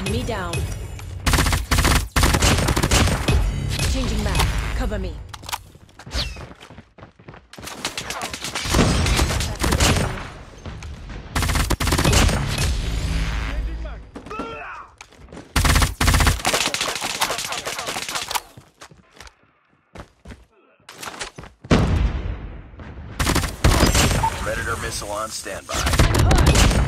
Enemy down. Changing back. Cover me. Predator missile on standby.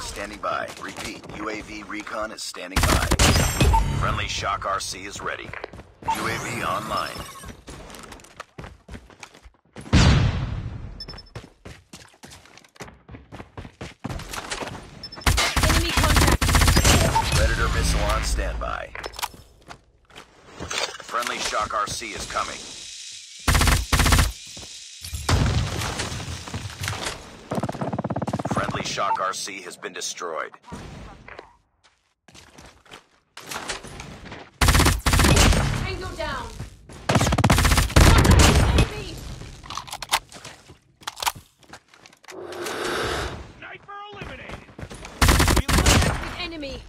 Standing by. Repeat, UAV recon is standing by. Friendly Shock RC is ready. UAV online. Enemy contact. Predator missile on standby. Friendly Shock RC is coming. Friendly Shock RC has been destroyed. Tango down. Contact. Sniper eliminated. Contact with enemy. Enemy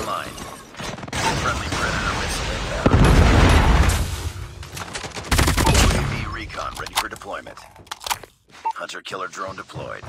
online. Friendly Predator missile inbound. UAV recon ready for deployment. Hunter killer drone deployed.